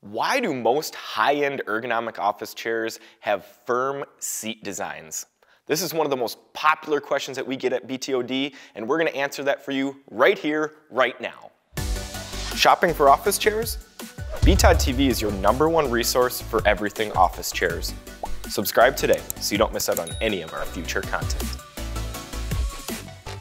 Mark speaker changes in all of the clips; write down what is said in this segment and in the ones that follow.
Speaker 1: Why do most high-end ergonomic office chairs have firm seat designs? This is one of the most popular questions that we get at BTOD, and we're gonna answer that for you right here, right now. Shopping for office chairs? BTOD TV is your number one resource for everything office chairs. Subscribe today so you don't miss out on any of our future content.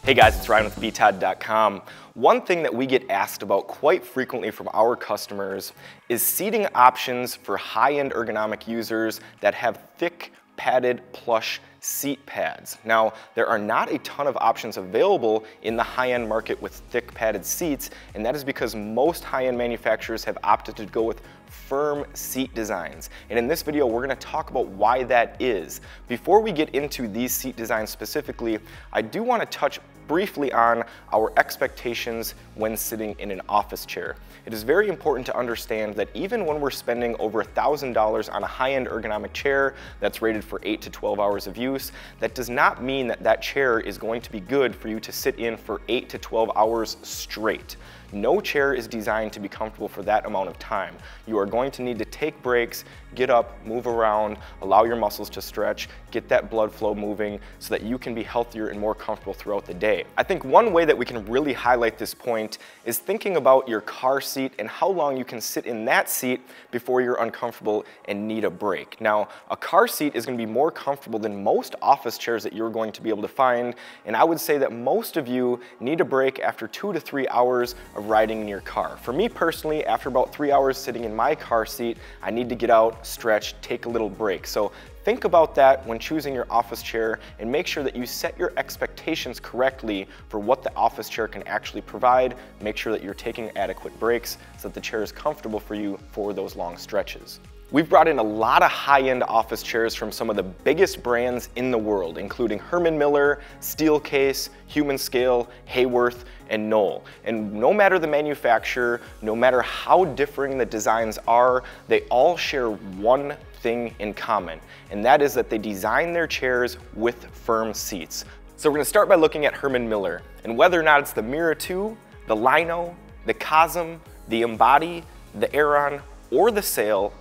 Speaker 1: Hey guys, it's Ryan with BTOD.com. One thing that we get asked about quite frequently from our customers is seating options for high-end ergonomic users that have thick, padded, plush seat pads. Now, there are not a ton of options available in the high-end market with thick padded seats, and that is because most high-end manufacturers have opted to go with firm seat designs. And in this video, we're gonna talk about why that is. Before we get into these seat designs specifically, I do wanna touch briefly on our expectations when sitting in an office chair. It is very important to understand that even when we're spending over $1,000 on a high-end ergonomic chair that's rated for 8 to 12 hours of use, that does not mean that that chair is going to be good for you to sit in for 8 to 12 hours straight. No chair is designed to be comfortable for that amount of time. You are going to need to take breaks, get up, move around, allow your muscles to stretch, get that blood flow moving so that you can be healthier and more comfortable throughout the day. I think one way that we can really highlight this point is thinking about your car seat and how long you can sit in that seat before you're uncomfortable and need a break. Now, a car seat is gonna be more comfortable than most office chairs that you're going to be able to find, and I would say that most of you need a break after two to three hours of riding in your car. For me personally, after about three hours sitting in my car seat, I need to get out, stretch, take a little break. So think about that when choosing your office chair and make sure that you set your expectations correctly for what the office chair can actually provide. Make sure that you're taking adequate breaks so that the chair is comfortable for you for those long stretches. We've brought in a lot of high-end office chairs from some of the biggest brands in the world, including Herman Miller, Steelcase, Humanscale, Haworth, and Knoll. And no matter the manufacturer, no matter how differing the designs are, they all share one thing in common, and that is that they design their chairs with firm seats. So we're gonna start by looking at Herman Miller, and whether or not it's the Mirra 2, the Lino, the Cosm, the Embody, the Aeron, or the Sayl,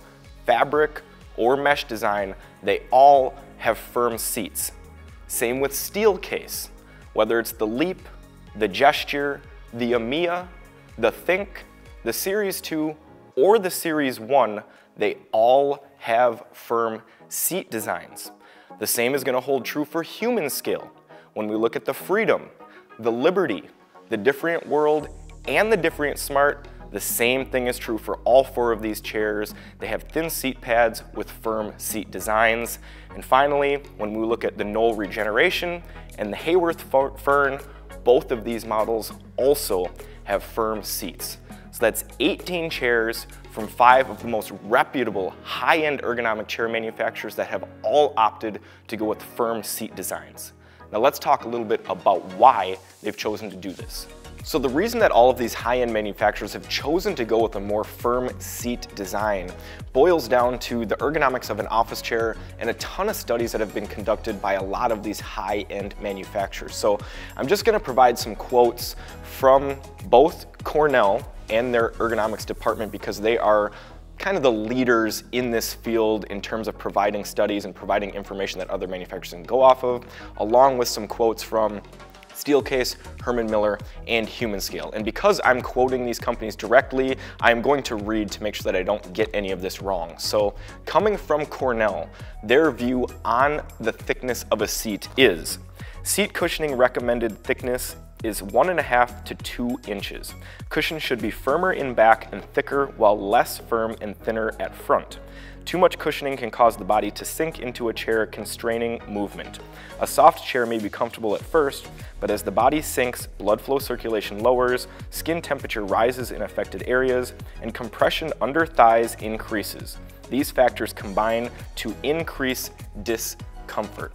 Speaker 1: fabric, or mesh design, they all have firm seats. Same with Steelcase. Whether it's the Leap, the Gesture, the Amia, the Think, the Series 2, or the Series 1, they all have firm seat designs. The same is gonna hold true for Humanscale. When we look at the Freedom, the Liberty, the Diffrient World, and the Diffrient Smart, the same thing is true for all four of these chairs. They have thin seat pads with firm seat designs. And finally, when we look at the Knoll Regeneration and the Haworth Fern, both of these models also have firm seats. So that's 18 chairs from five of the most reputable high-end ergonomic chair manufacturers that have all opted to go with firm seat designs. Now let's talk a little bit about why they've chosen to do this. So the reason that all of these high-end manufacturers have chosen to go with a more firm seat design boils down to the ergonomics of an office chair and a ton of studies that have been conducted by a lot of these high-end manufacturers. So I'm just gonna provide some quotes from both Cornell and their ergonomics department because they are kind of the leaders in this field in terms of providing studies and providing information that other manufacturers can go off of, along with some quotes from Steelcase, Herman Miller, and Humanscale. And because I'm quoting these companies directly, I'm going to read to make sure that I don't get any of this wrong. So coming from Cornell, their view on the thickness of a seat is Seat cushioning recommended thickness is one and a half to two inches. Cushion should be firmer in back and thicker while less firm and thinner at front. Too much cushioning can cause the body to sink into a chair, constraining movement. A soft chair may be comfortable at first, but as the body sinks, blood flow circulation lowers, skin temperature rises in affected areas, and compression under thighs increases. These factors combine to increase discomfort.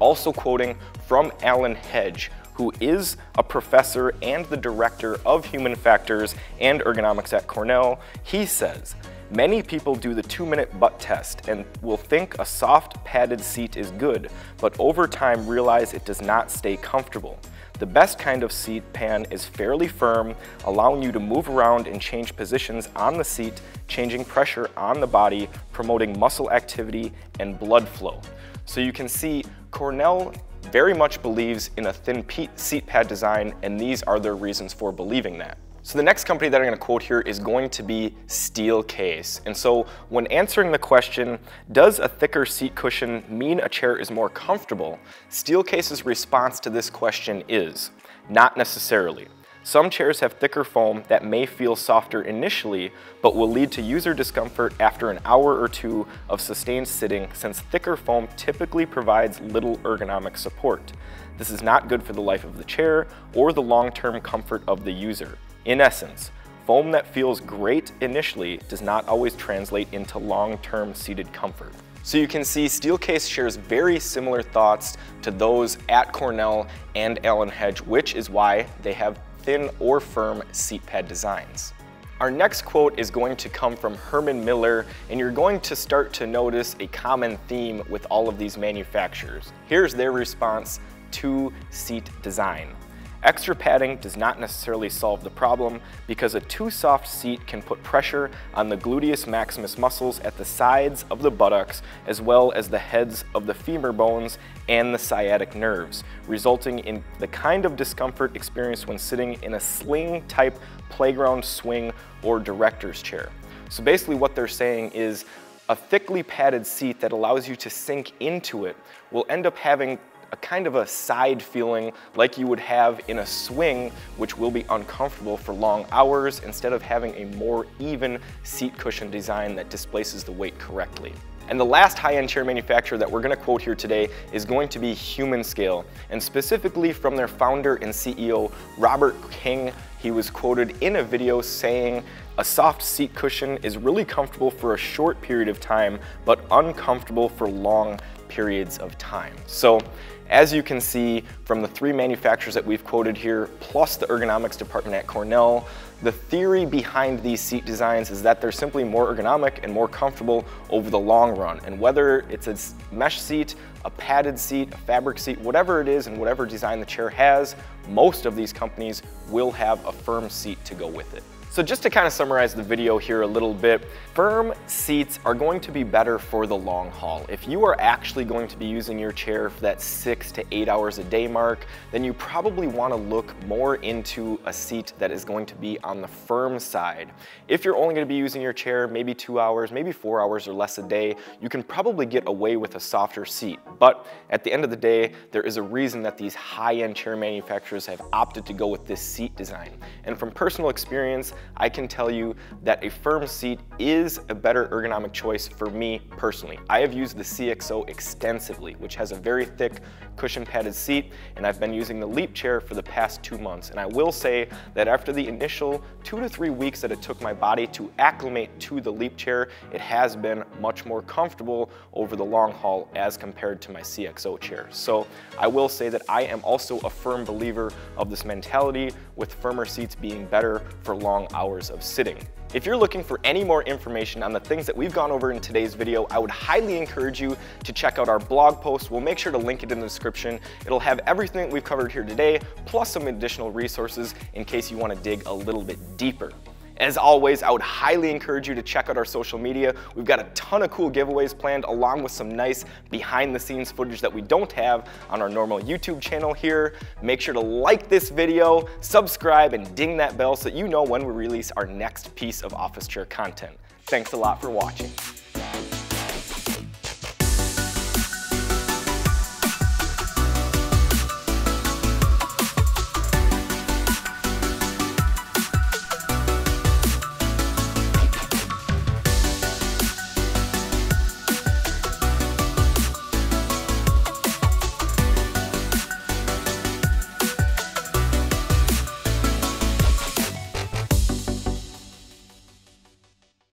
Speaker 1: Also quoting from Alan Hedge, who is a professor and the director of human factors and ergonomics at Cornell, he says, Many people do the two minute butt test and will think a soft padded seat is good, but over time realize it does not stay comfortable. The best kind of seat pan is fairly firm, allowing you to move around and change positions on the seat, changing pressure on the body, promoting muscle activity and blood flow. So you can see Cornell very much believes in a thin seat pad design and these are their reasons for believing that. So the next company that I'm going to quote here is going to be Steelcase. And so when answering the question, does a thicker seat cushion mean a chair is more comfortable? Steelcase's response to this question is, not necessarily. Some chairs have thicker foam that may feel softer initially, but will lead to user discomfort after an hour or two of sustained sitting since thicker foam typically provides little ergonomic support. This is not good for the life of the chair or the long-term comfort of the user. In essence, foam that feels great initially does not always translate into long-term seated comfort. So you can see Steelcase shares very similar thoughts to those at Cornell and Alan Hedge, which is why they have thin or firm seat pad designs. Our next quote is going to come from Herman Miller, and you're going to start to notice a common theme with all of these manufacturers. Here's their response to seat design. Extra padding does not necessarily solve the problem because a too soft seat can put pressure on the gluteus maximus muscles at the sides of the buttocks as well as the heads of the femur bones and the sciatic nerves, resulting in the kind of discomfort experienced when sitting in a sling type playground swing or director's chair. So basically what they're saying is a thickly padded seat that allows you to sink into it will end up having a kind of a side feeling like you would have in a swing, which will be uncomfortable for long hours instead of having a more even seat cushion design that displaces the weight correctly. And the last high-end chair manufacturer that we're gonna quote here today is going to be Humanscale, and specifically from their founder and CEO, Robert King. He was quoted in a video saying, a soft seat cushion is really comfortable for a short period of time, but uncomfortable for long periods of time. So as you can see from the three manufacturers that we've quoted here, plus the ergonomics department at Cornell, the theory behind these seat designs is that they're simply more ergonomic and more comfortable over the long run. And whether it's a mesh seat, a padded seat, a fabric seat, whatever it is and whatever design the chair has, most of these companies will have a firm seat to go with it. So just to kind of summarize the video here a little bit, firm seats are going to be better for the long haul. If you are actually going to be using your chair for that six to eight hours a day mark, then you probably want to look more into a seat that is going to be on the firm side. If you're only going to be using your chair maybe two hours, maybe four hours or less a day, you can probably get away with a softer seat. But at the end of the day, there is a reason that these high-end chair manufacturers have opted to go with this seat design. And from personal experience, I can tell you that a firm seat is a better ergonomic choice for me personally. I have used the CXO extensively, which has a very thick cushion padded seat, and I've been using the Leap chair for the past two months. And I will say that after the initial two to three weeks that it took my body to acclimate to the Leap chair, it has been much more comfortable over the long haul as compared to my CXO chair. So I will say that I am also a firm believer of this mentality with firmer seats being better for long hours of sitting. If you're looking for any more information on the things that we've gone over in today's video, I would highly encourage you to check out our blog post. We'll make sure to link it in the description. It'll have everything we've covered here today, plus some additional resources in case you wanna dig a little bit deeper. As always, I would highly encourage you to check out our social media. We've got a ton of cool giveaways planned along with some nice behind the scenes footage that we don't have on our normal YouTube channel here. Make sure to like this video, subscribe, and ding that bell so that you know when we release our next piece of office chair content. Thanks a lot for watching.